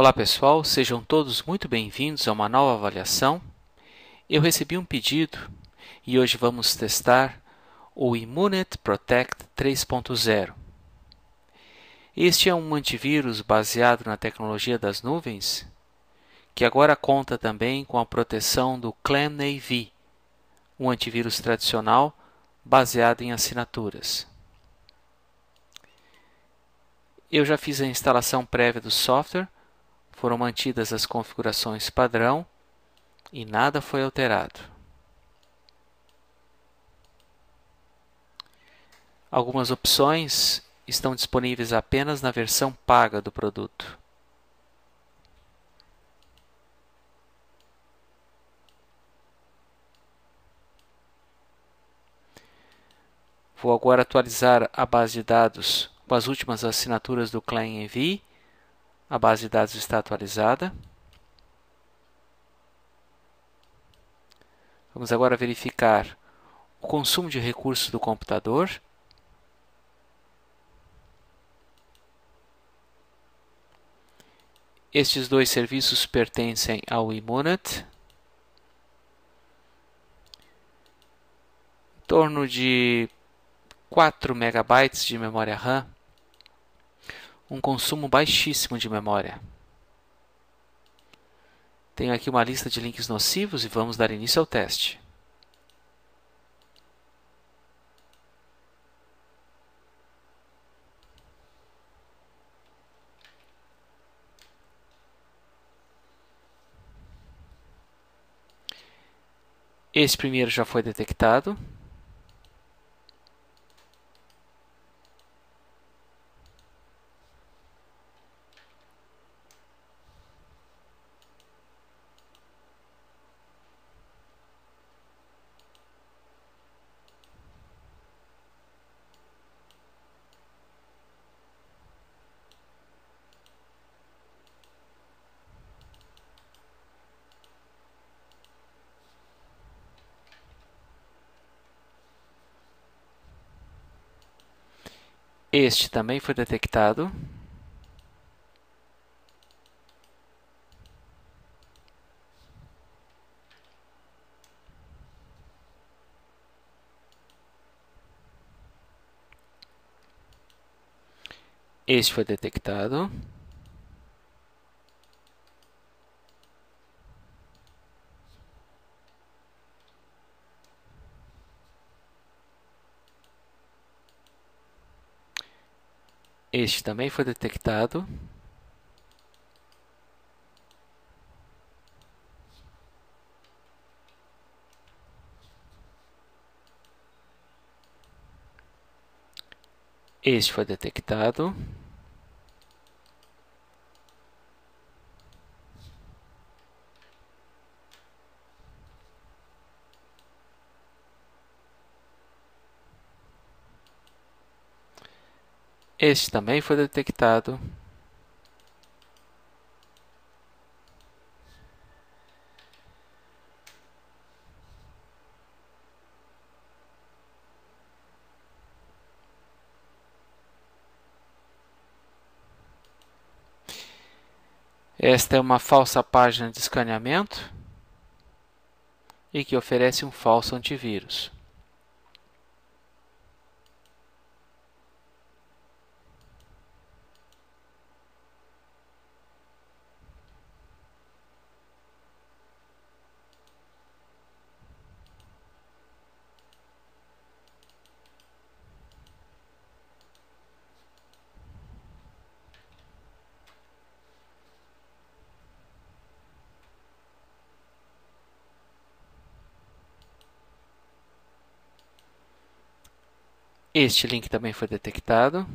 Olá pessoal, sejam todos muito bem-vindos a uma nova avaliação. Eu recebi um pedido e hoje vamos testar o Immunet Protect 3.0. Este é um antivírus baseado na tecnologia das nuvens que agora conta também com a proteção do ClamAV, um antivírus tradicional baseado em assinaturas. Eu já fiz a instalação prévia do software foram mantidas as configurações padrão e nada foi alterado. Algumas opções estão disponíveis apenas na versão paga do produto. Vou agora atualizar a base de dados com as últimas assinaturas do ClaimEnv a base de dados está atualizada. Vamos agora verificar o consumo de recursos do computador. Estes dois serviços pertencem ao Immunet. Em torno de 4 MB de memória RAM um consumo baixíssimo de memória. Tenho aqui uma lista de links nocivos e vamos dar início ao teste. Esse primeiro já foi detectado. Este também foi detectado. Este foi detectado. Este também foi detectado. Este foi detectado. Este também foi detectado. Esta é uma falsa página de escaneamento e que oferece um falso antivírus. Este link também foi detectado.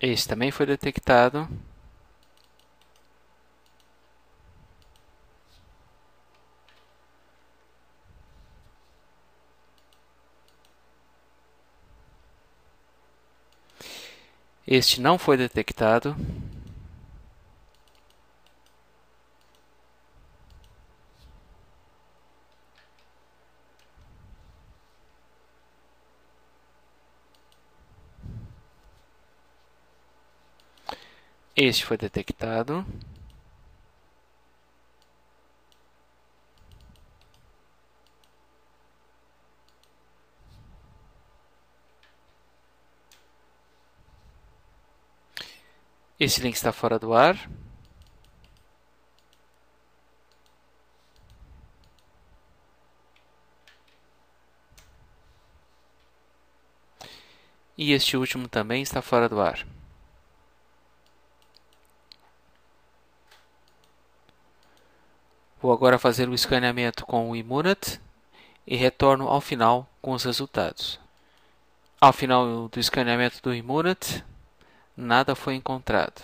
Este também foi detectado. Este não foi detectado. Este foi detectado. Esse link está fora do ar. E este último também está fora do ar. Vou agora fazer o escaneamento com o Immunit e retorno ao final com os resultados. Ao final do escaneamento do Immunit, nada foi encontrado.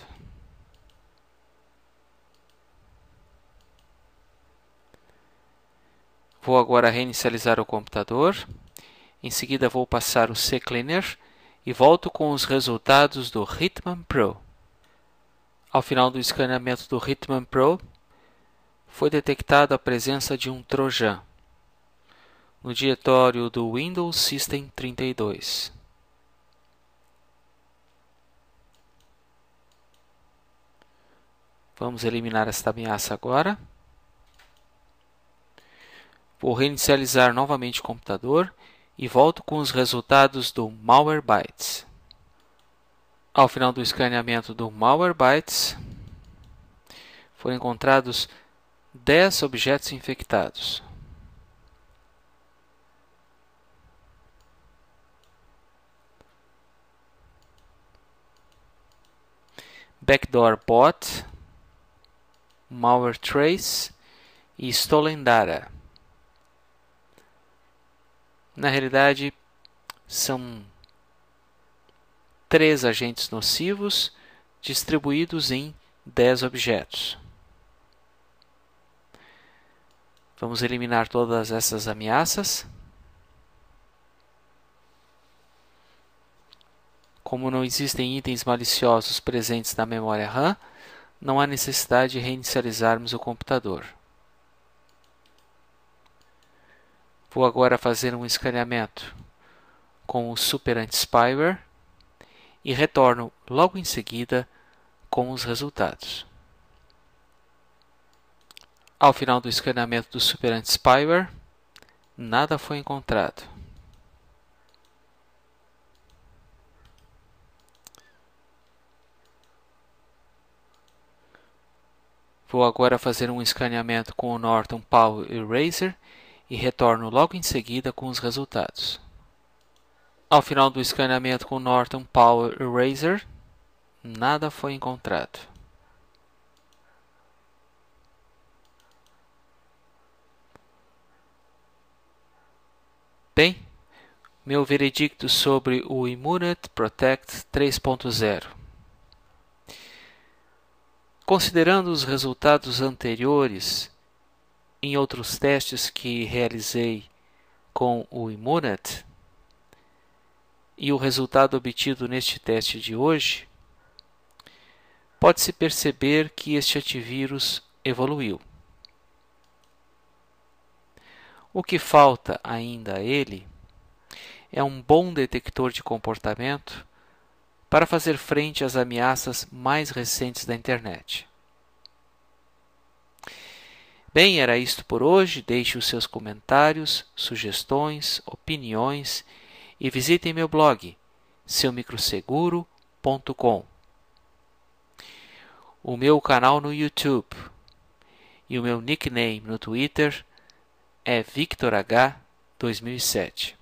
Vou agora reinicializar o computador. Em seguida vou passar o CCleaner e volto com os resultados do Hitman Pro. Ao final do escaneamento do Hitman Pro, foi detectada a presença de um trojan no diretório do Windows System 32. Vamos eliminar esta ameaça agora. Vou reinicializar novamente o computador e volto com os resultados do Malwarebytes. Ao final do escaneamento do Malwarebytes, foram encontrados 10 objetos infectados. Backdoor Bot, Malware Trace e Stolen Data. Na realidade, são três agentes nocivos distribuídos em 10 objetos. Vamos eliminar todas essas ameaças. Como não existem itens maliciosos presentes na memória RAM, não há necessidade de reinicializarmos o computador. Vou agora fazer um escaneamento com o Super Anti-Spyware e retorno logo em seguida com os resultados. Ao final do escaneamento do Super Anti-Spyware, nada foi encontrado. Vou agora fazer um escaneamento com o Norton Power Eraser e retorno logo em seguida com os resultados. Ao final do escaneamento com Norton Power Eraser, nada foi encontrado. Bem, meu veredicto sobre o Immunity Protect 3.0. Considerando os resultados anteriores em outros testes que realizei com o Immunet e o resultado obtido neste teste de hoje, pode-se perceber que este antivírus evoluiu. O que falta ainda a ele é um bom detector de comportamento para fazer frente às ameaças mais recentes da internet. Bem, era isto por hoje. Deixe os seus comentários, sugestões, opiniões e visitem meu blog seumicroseguro.com. O meu canal no YouTube e o meu nickname no Twitter é VictorH2007.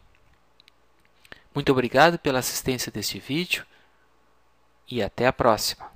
Muito obrigado pela assistência deste vídeo e até a próxima.